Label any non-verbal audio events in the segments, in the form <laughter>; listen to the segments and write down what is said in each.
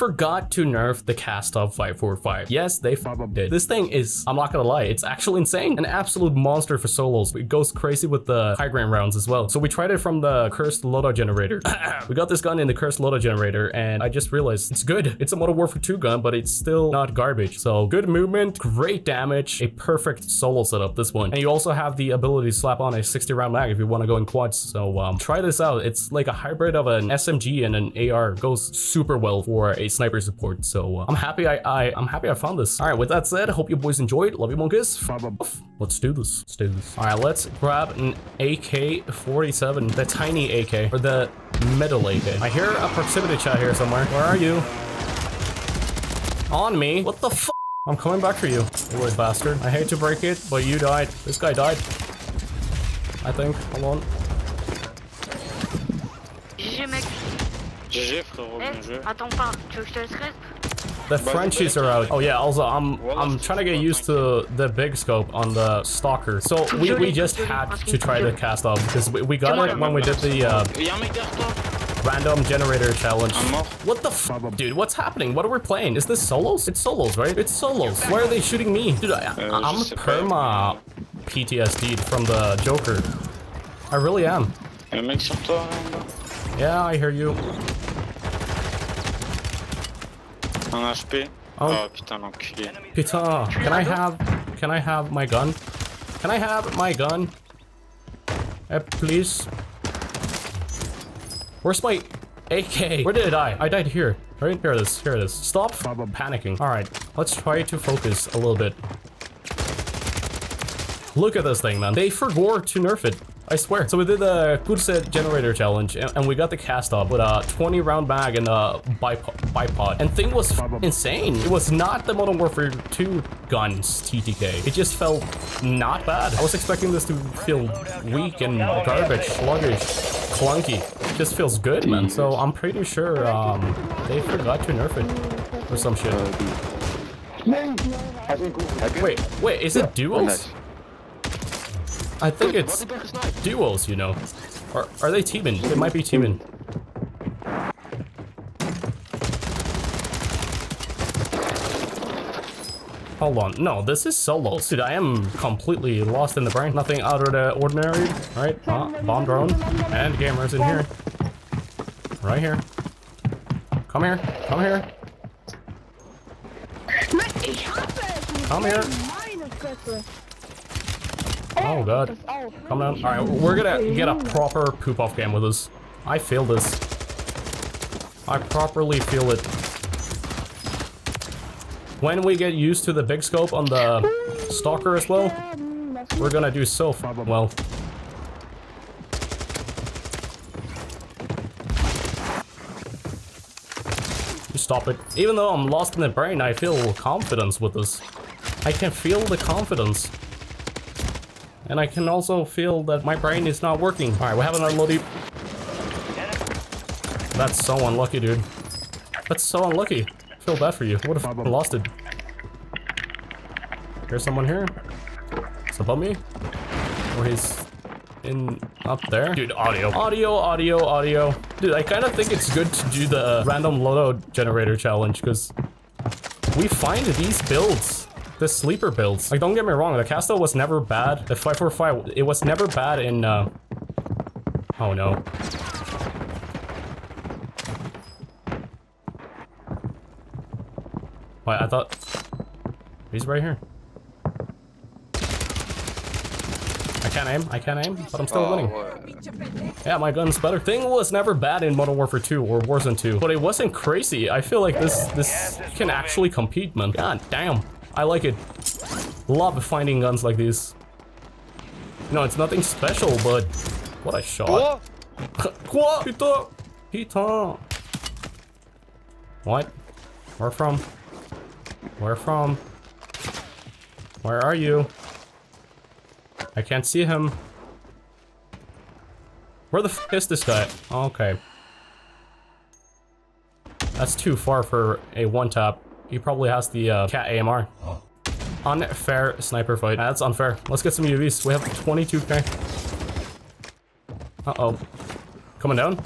forgot to nerf the Kastov 545. Yes, they did. This thing is, I'm not gonna lie, it's actually insane. An absolute monster for solos. It goes crazy with the high ground rounds as well. So we tried it from the cursed loadout generator. <coughs> we got this gun in the cursed loadout generator and I just realized it's good. It's a Modern Warfare 2 gun, but it's still not garbage. So good movement, great damage, a perfect solo setup, this one. And you also have the ability to slap on a 60 round mag if you want to go in quads. So um, try this out. It's like a hybrid of an SMG and an AR. Goes super well for a sniper support. So uh, I'm happy I, I I'm happy I found this. All right, with that said, hope you boys enjoyed. Love you, monkeys. Let's do this. Let's do this. All right, let's grab an AK-47, the tiny AK or the middle AK. I hear a proximity chat here somewhere. Where are you? On me? What the? I'm coming back for you, you bastard. I hate to break it, but you died. This guy died. I think. Hold on. GG mec. GG frérot, bien Eh, joué. attends pas, tu veux que je te laisse reste The Frenchies are out. Oh yeah, also I'm I'm trying to get used to the big scope on the stalker. So we, we just had to try the Kastov because we, we got it when we did the uh, Y'a un mec derrière toi random generator challenge. What the f dude? What's happening? What are we playing? Is this solos? It's solos, right? It's solos. Why are they shooting me, dude? I, Uh, I'm je perma PTSD from the Joker. I really am. Y'a un mec sur toi là en bas Yeah, I hear you. Un HP Oh. Oh putain l'enculé. Putain, can I have can I have my gun? Can I have my gun? Eh, please. Where's my AK? Where did I die? I died here. Right? Here it is. Here it is. Stop panicking. Alright, let's try to focus a little bit. Look at this thing, man. They forgot to nerf it. I swear. So we did the Kurset generator challenge and, and we got the Kastov with a 20 round mag and a bipod, bipod. And thing was insane. It was not the Modern Warfare 2 guns TTK. It just felt not bad. I was expecting this to feel weak and garbage, sluggish, clunky. It just feels good, man. So I'm pretty sure um, they forgot to nerf it or some shit. Wait, wait, is it duels? I think it's duos, you know. Or are they teaming? It might be teaming. Hold on. No, this is solos. Dude, I am completely lost in the brain. Nothing out of the ordinary. All right, uh, bomb drone. And gamers in here. Right here. Come here. Come here. Come here. Oh god. Come down. Alright, we're gonna get a proper poop off game with us. I feel this. I properly feel it. When we get used to the big scope on the stalker as well, we're gonna do so well. Stop it. Even though I'm lost in the brain, I feel confidence with this. I can feel the confidence. And I can also feel that my brain is not working. Alright, we have another loadie. That's so unlucky, dude. That's so unlucky. I feel bad for you. What if I lost it? Here's someone here. It's above me. Or he's in up there. Dude, audio. Audio, audio, audio. Dude, I kind of think it's good to do the random loadout generator challenge because we find these builds the sleeper builds. Like, don't get me wrong, the Kastov was never bad. The 545, it was never bad in, uh... Oh, no. Wait, I thought... He's right here. I can't aim, I can't aim, but I'm still Oh, winning. ouais. Yeah, my gun's better. Thing was never bad in Modern Warfare 2 or Warzone 2, but it wasn't crazy. I feel like this this can actually compete, man. God damn. I like it. Love finding guns like these. No, it's nothing special, but what a shot. Quoi? Putain! Putain! What? Where from? Where from? Where are you? I can't see him. Where the f is this guy? Okay. That's too far for a one-tap. He probably has the uh, KATT-AMR. Unfair sniper fight. That's unfair. Let's get some UVs. We have 22k. Uh-oh. Coming down?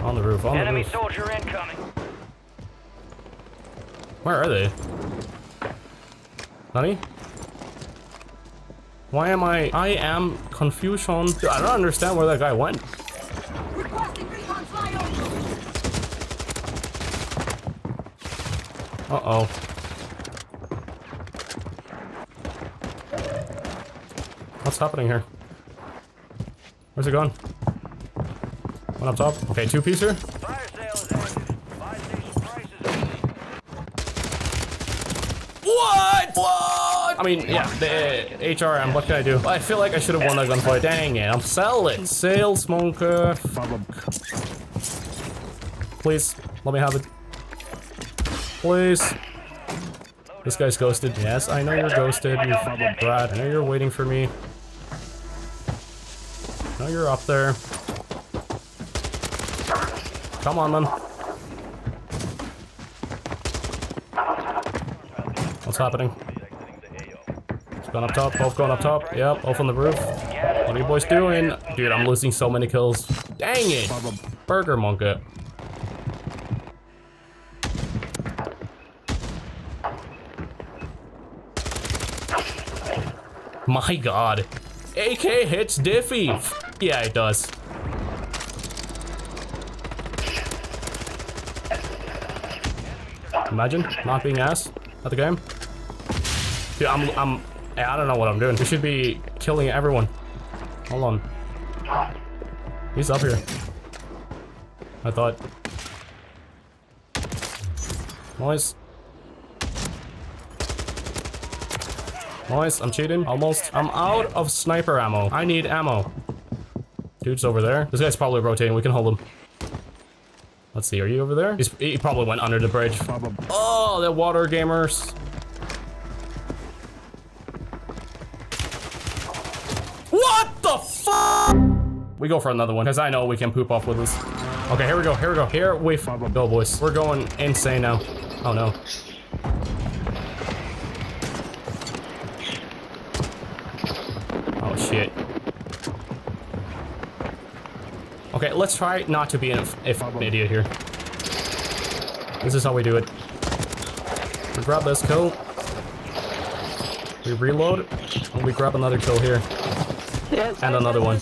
On the roof, on the Enemy roof. soldier incoming. Where are they? Honey? Why am I... I am confusion. Dude, I don't understand where that guy went. Uh-oh. What's happening here? Where's it gone? One up top. Okay, two piece here. Fire sale is active. Buy station prices. What? What? I mean, yeah, the uh, HRM, what can I do? I feel like I should have won that gunfight. Dang it, I'm selling. Sales, Monka. Please, let me have it. Please. This guy's ghosted. Yes, I know you're ghosted, you brat. I know you're waiting for me. Know you're up there. Come on, man. What's happening? It's going up top, both going up top. Yep, both on the roof. What are you boys doing? Dude, I'm losing so many kills. Dang it! Burger Monka. My god. AK hits Diffie. Yeah, it does. Imagine not being ass at the game. Dude, I'm, I'm, I don't know what I'm doing. We should be killing everyone. Hold on. He's up here. I thought. Noise. Noise, I'm cheating. Almost. I'm out of sniper ammo. I need ammo. Dude's over there. This guy's probably rotating. We can hold him. Let's see. Are you over there? He's, he probably went under the bridge. Oh, the water gamers. What the fuck? We go for another one because I know we can poop off with this. Okay, here we go. Here we go. Here we go, boys. We're going insane now. Oh no. Okay, let's try not to be an if idiot here. This is how we do it. We grab this kill. We reload, and we grab another kill here. And another one.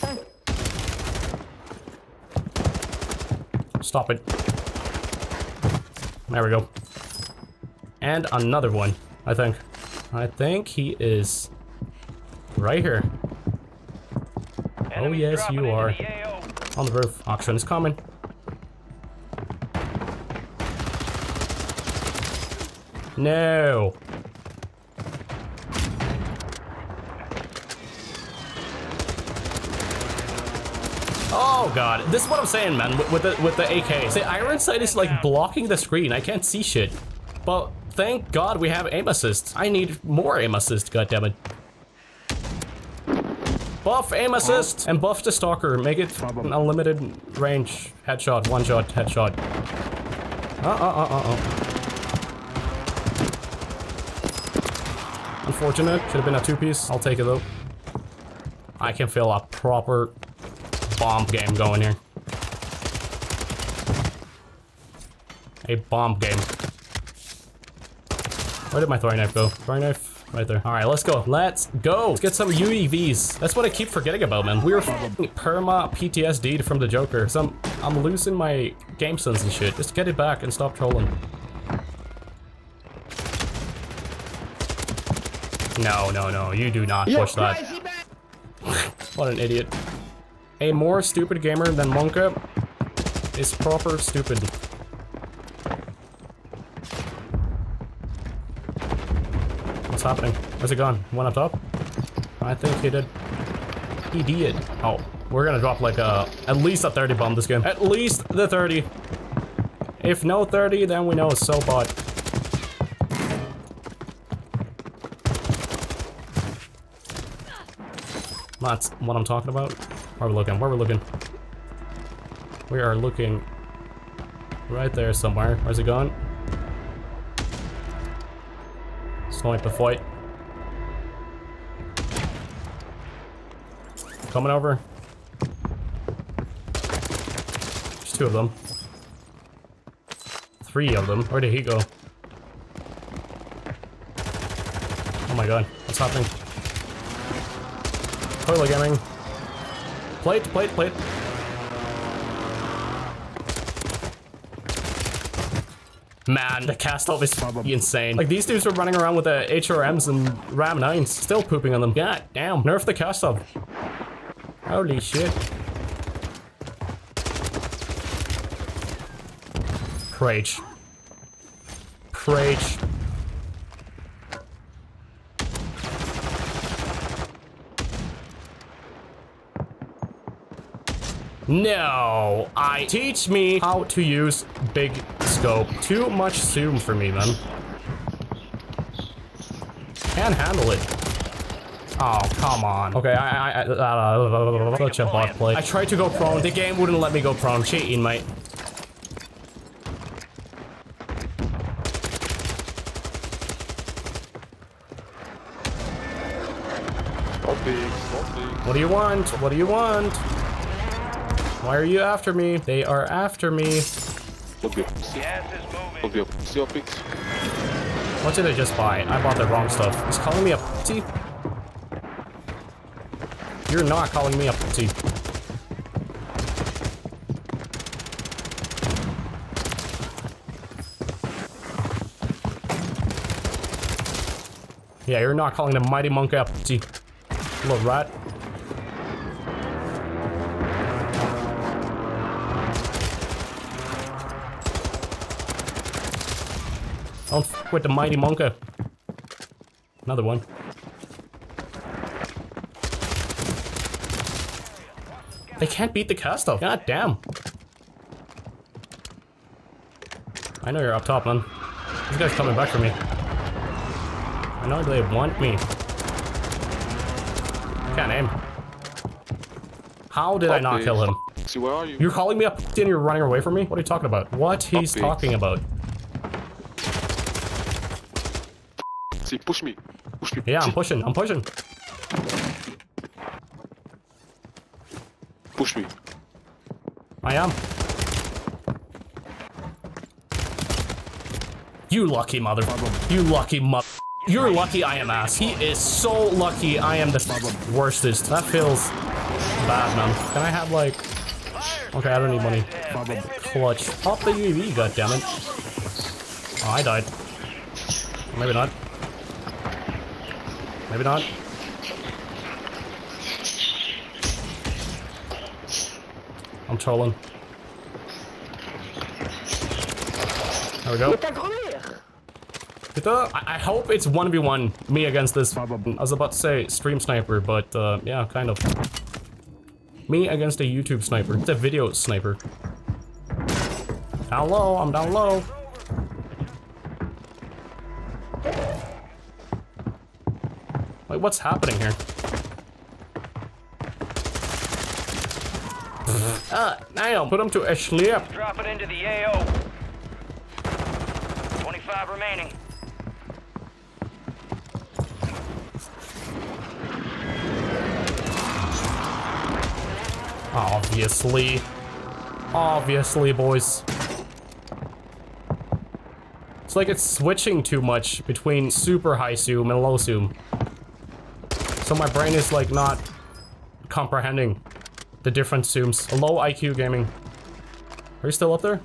Stop it. There we go. And another one, I think. I think he is right here. Oh Enemies yes, dropping you into are. On the roof. Auction is coming. No. Oh god, this is what I'm saying, man. With, with the with the AK, the iron sight is like blocking the screen. I can't see shit. But thank God we have aim assist. I need more aim assist. God damn it. Buff aim assist and buff the stalker. Make it an unlimited range headshot, one shot headshot. Uh uh uh uh uh. Unfortunate. Should have been a two piece. I'll take it though. I can feel a proper bomb game going here. A bomb game. Where did my throwing knife go? Throwing knife right there. All right, let's go. Let's go. Let's get some UEVs. That's what I keep forgetting about, man. We were perma PTSD'd from the Joker. So I'm, I'm losing my game sense and shit. Just get it back and stop trolling. No, no, no. You do not push that. <laughs> what an idiot. A more stupid gamer than Monka is proper stupid. Happening? Where's it gone? One up top? I think he did. He did. Oh, we're gonna drop like a at least a 30 bomb this game. At least the 30. If no 30, then we know it's so bad. That's what I'm talking about. Where are we looking? Where are we looking? We are looking right there somewhere. Where's it gone? Snipe the fight. Coming over. There's two of them. three of them. Where did he go? Oh my god, what's happening? Toilet gaming. Plate, plate, plate. Man, the Kastov is fucking insane. Like these dudes were running around with the HRMs and Ram 9s, still pooping on them. God damn, nerf the Kastov. Holy shit. Prage. Prage. No, I teach me how to use big scope. Too much zoom for me, man. Can't handle it. Oh, come on. Okay, I, I, I uh, such a bot play. I tried to go prone. The game wouldn't let me go prone. Cheating, mate. What do you want? What do you want? Why are you after me? They are after me. Gas is moving. What did I just buy? I bought the wrong stuff. He's calling me a pussy? You're not calling me a pussy. Yeah, you're not calling the mighty monk a pussy. Little rat. Don't f with the mighty monka. Another one. They can't beat the Kastov. God damn. I know you're up top, man. This guy's coming back for me. I know they want me. Can't aim. How did I not kill him? See, where are you? You're calling me up and you're running away from me? What are you talking about? What he's Puppy. talking about? See, push me. Push me. Yeah, I'm pushing. I'm pushing. push me. I am. You lucky mother. You lucky mother. You're lucky I am ass. He is so lucky I am the worstest. That feels bad, man. Can I have like... Okay, I don't need money. Clutch. Pop the UAV, goddammit. Oh, I died. Maybe not. Maybe not. I'm trolling. There we go. I, I hope it's 1v1 me against this. I was about to say stream sniper, but uh, yeah, kind of. Me against a YouTube sniper. It's a video sniper. Down low, I'm down low. What's happening here? Uh, damn, put him to a sleep. Drop it into the AO. 25 remaining. Obviously. Obviously, boys. It's like it's switching too much between super high zoom and low zoom. So my brain is like not comprehending the different zooms. Low IQ gaming. Are you still up there?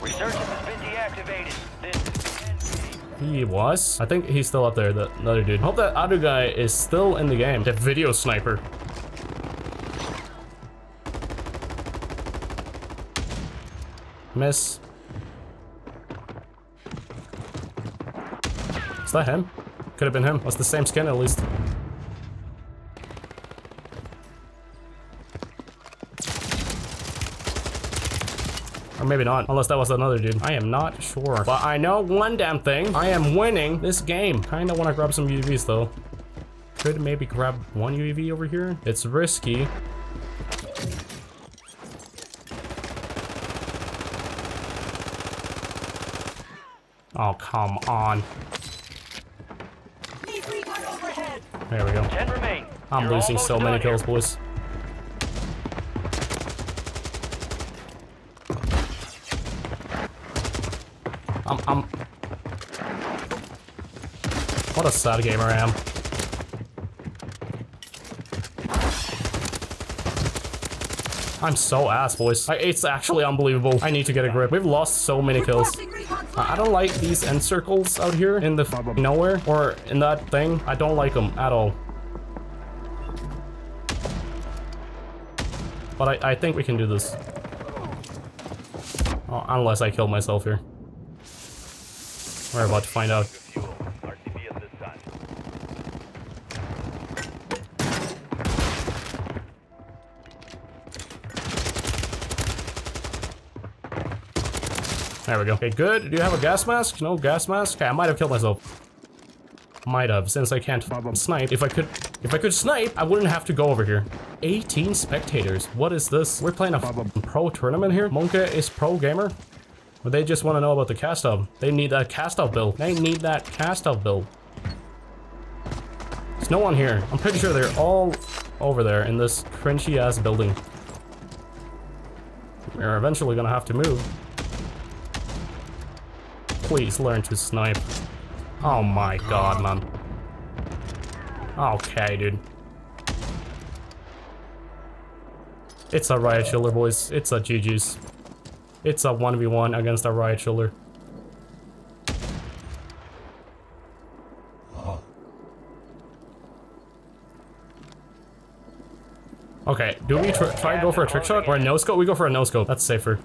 Resurgence has been deactivated. This is the end game. He was. I think he's still up there, the the other dude. Hope that other guy is still in the game. The video sniper. Miss. Is that him? Could have been him. That's the same skin at least. Maybe not, unless that was another dude. I am not sure. But I know one damn thing. I am winning this game. Kinda wanna grab some UAVs though. Could maybe grab one UAV over here. It's risky. Oh, come on. Need recon overhead. There we go. I'm You're losing so many kills, boys. I'm, I'm... What a sad gamer I am. I'm so ass, boys. I, it's actually unbelievable. I need to get a grip. We've lost so many kills. I don't like these end circles out here in the nowhere or in that thing. I don't like them at all. But I, I think we can do this. Oh, unless I kill myself here. We're about to find out. There we go. Okay, good. Do you have a gas mask? No gas mask? Okay, I might have killed myself. Might have, since I can't snipe. If I could if I could snipe, I wouldn't have to go over here. 18 spectators. What is this? We're playing a pro tournament here? Monka is pro gamer? Or they just want to know about the Kastov. They need that Kastov build. They need that Kastov build. There's no one here. I'm pretty sure they're all over there in this cringy ass building. We're eventually gonna have to move. Please learn to snipe. Oh my god, man. Okay, dude. It's a riot chiller, boys. It's a GG's. It's a 1v1 against a riot chiller. Okay, do we tr try and go for a trick shot or a no scope? We go for a no scope. That's safer.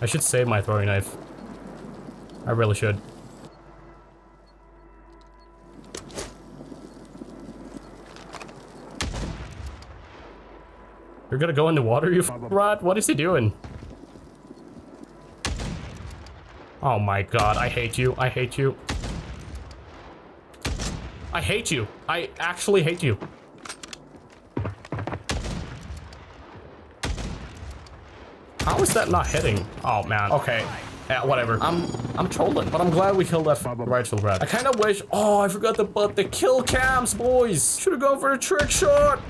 I should save my throwing knife. I really should. You're gonna go in the water, you rat? What is he doing? Oh my god, I hate you. I hate you. I hate you. I actually hate you. How is that not hitting? Oh man. Okay. Yeah, whatever. I'm I'm trolling, but I'm glad we killed that Rachel rat. I kind of wish. Oh, I forgot about the kill cams, boys. Should have gone for a trick shot.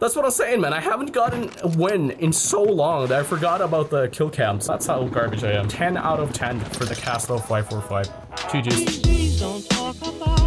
That's what I'm saying, man. I haven't gotten a win in so long that I forgot about the kill cams. That's how garbage I am. 10 out of 10 for the Kastov 545. GG's.